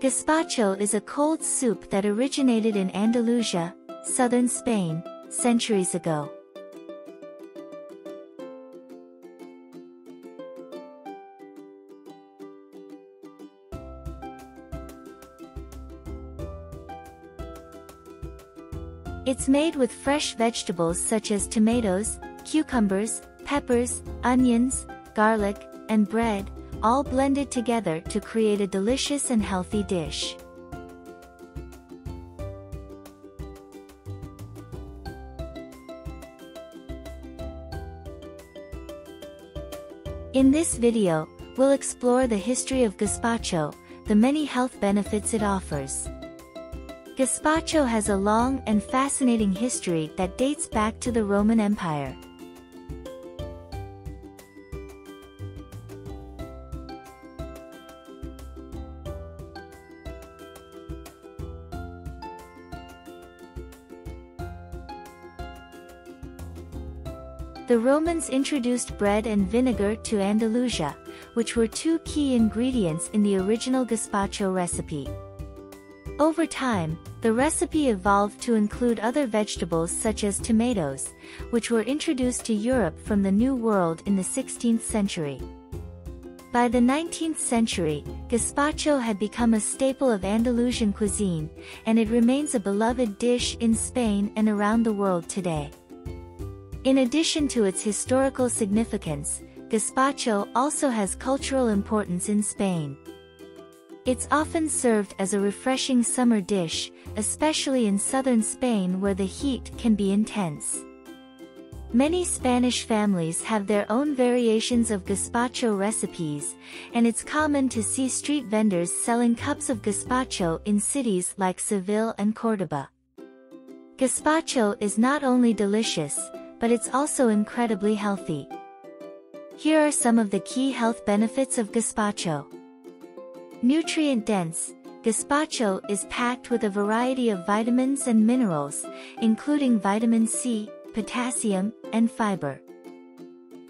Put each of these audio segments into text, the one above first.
Gazpacho is a cold soup that originated in Andalusia, southern Spain, centuries ago. It's made with fresh vegetables such as tomatoes, cucumbers, peppers, onions, garlic, and bread, all blended together to create a delicious and healthy dish. In this video, we'll explore the history of gazpacho, the many health benefits it offers. Gazpacho has a long and fascinating history that dates back to the Roman Empire. The Romans introduced bread and vinegar to Andalusia, which were two key ingredients in the original gazpacho recipe. Over time, the recipe evolved to include other vegetables such as tomatoes, which were introduced to Europe from the New World in the 16th century. By the 19th century, gazpacho had become a staple of Andalusian cuisine, and it remains a beloved dish in Spain and around the world today. In addition to its historical significance, gazpacho also has cultural importance in Spain. It's often served as a refreshing summer dish, especially in southern Spain where the heat can be intense. Many Spanish families have their own variations of gazpacho recipes, and it's common to see street vendors selling cups of gazpacho in cities like Seville and Cordoba. Gazpacho is not only delicious, but it's also incredibly healthy. Here are some of the key health benefits of gazpacho. Nutrient-dense, gazpacho is packed with a variety of vitamins and minerals, including vitamin C, potassium, and fiber.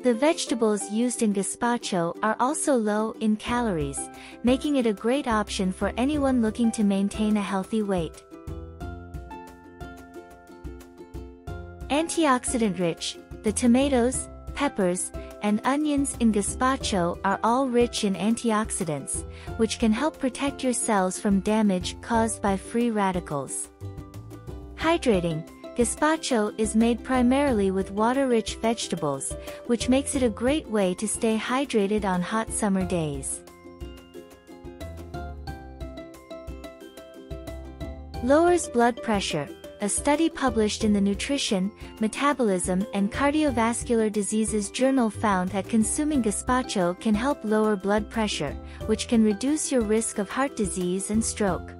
The vegetables used in gazpacho are also low in calories, making it a great option for anyone looking to maintain a healthy weight. Antioxidant-rich, the tomatoes, peppers, and onions in gazpacho are all rich in antioxidants, which can help protect your cells from damage caused by free radicals. Hydrating, gazpacho is made primarily with water-rich vegetables, which makes it a great way to stay hydrated on hot summer days. Lowers blood pressure, a study published in the Nutrition, Metabolism and Cardiovascular Diseases journal found that consuming gazpacho can help lower blood pressure, which can reduce your risk of heart disease and stroke.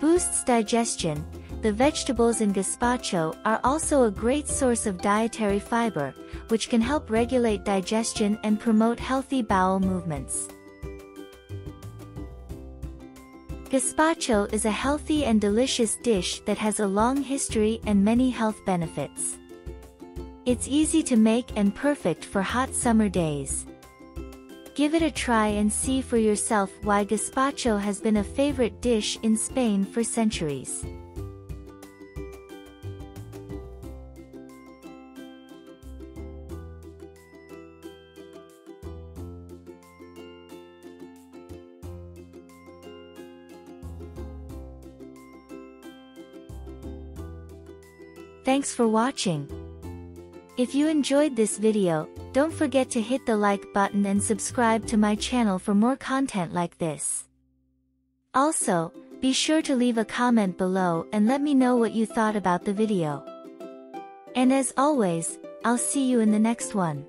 Boosts digestion. The vegetables in gazpacho are also a great source of dietary fiber, which can help regulate digestion and promote healthy bowel movements. Gazpacho is a healthy and delicious dish that has a long history and many health benefits. It's easy to make and perfect for hot summer days. Give it a try and see for yourself why gazpacho has been a favorite dish in Spain for centuries. Thanks for watching. If you enjoyed this video, don't forget to hit the like button and subscribe to my channel for more content like this. Also, be sure to leave a comment below and let me know what you thought about the video. And as always, I'll see you in the next one.